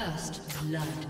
First blood.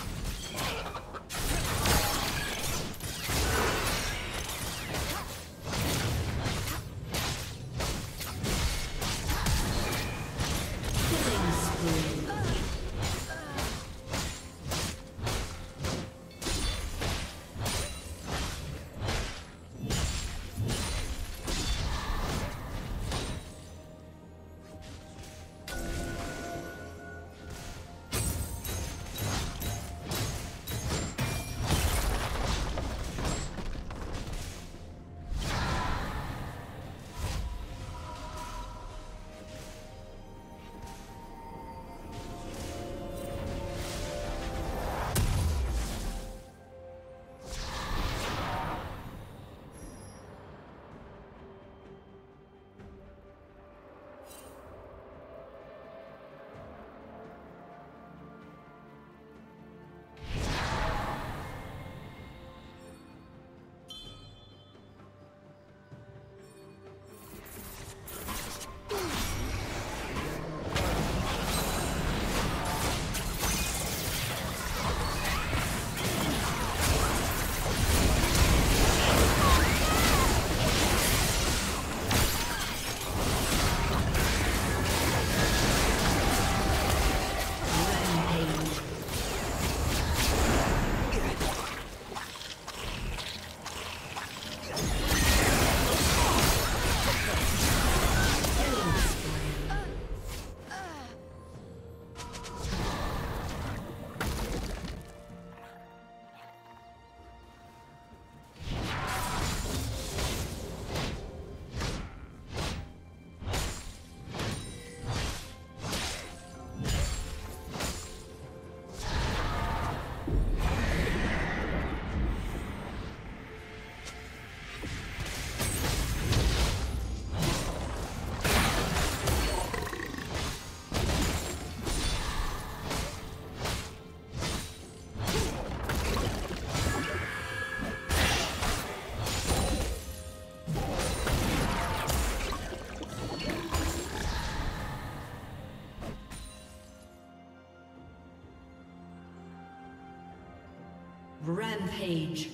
Rampage.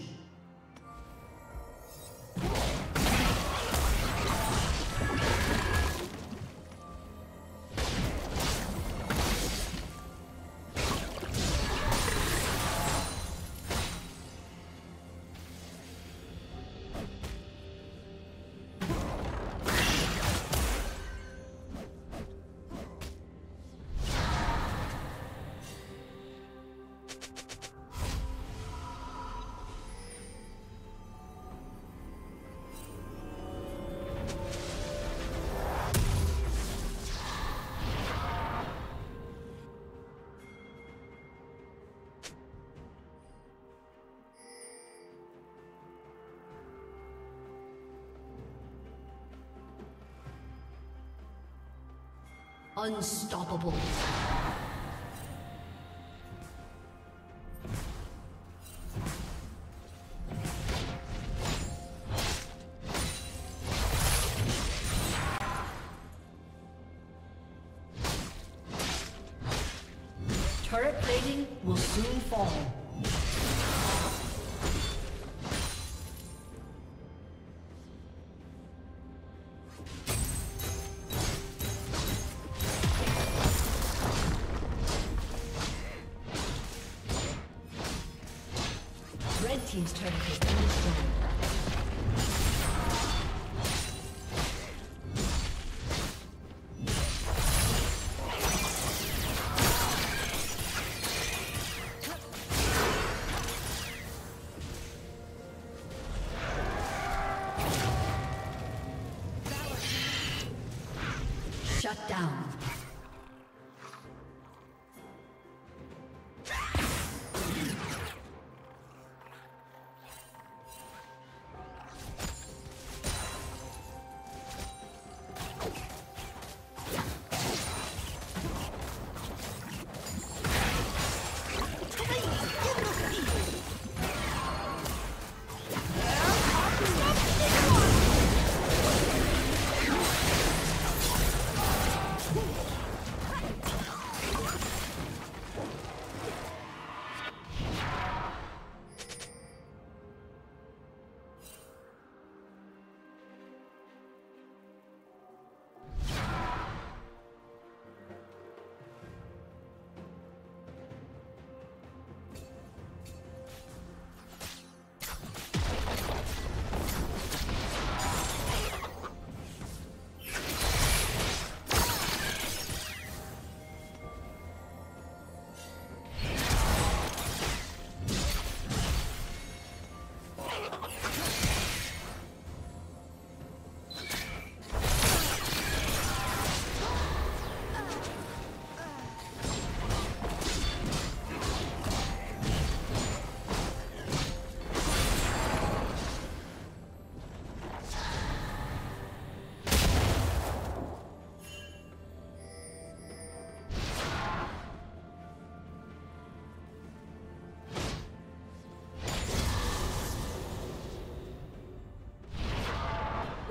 Unstoppable. Down.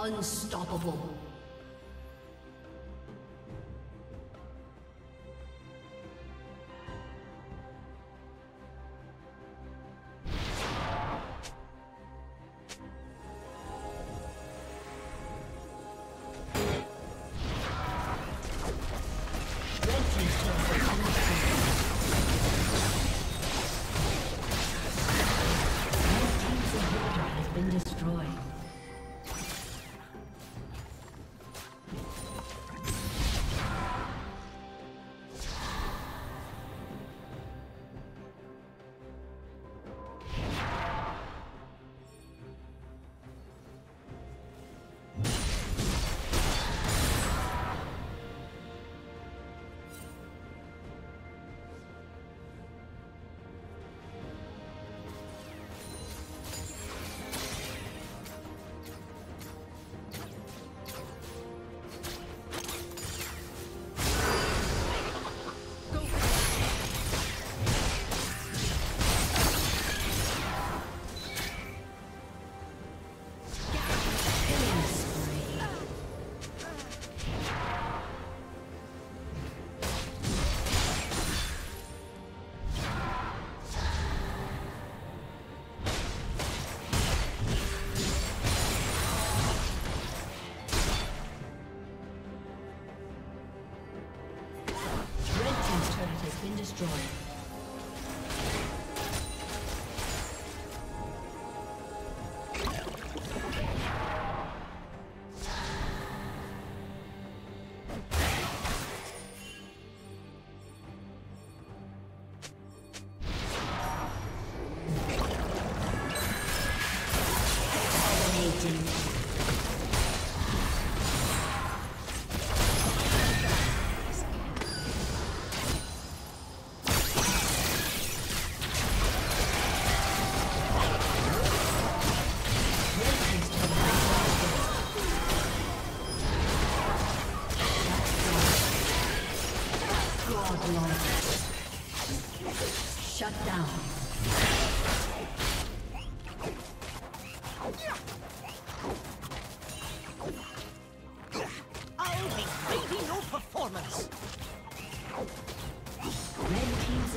Unstoppable.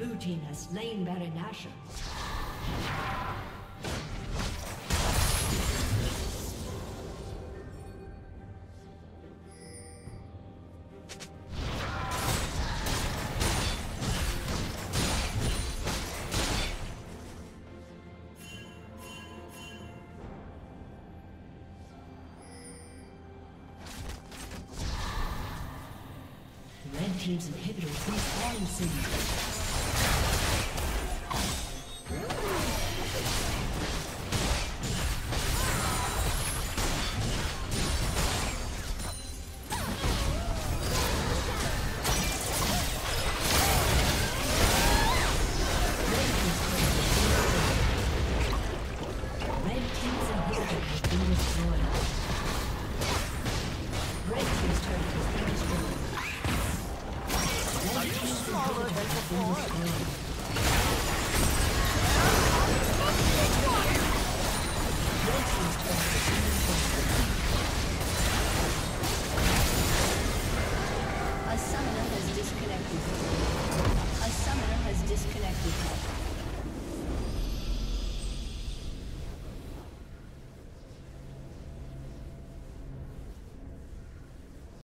Blue team has slain Baron. Red Team's inhibitors respawning soon.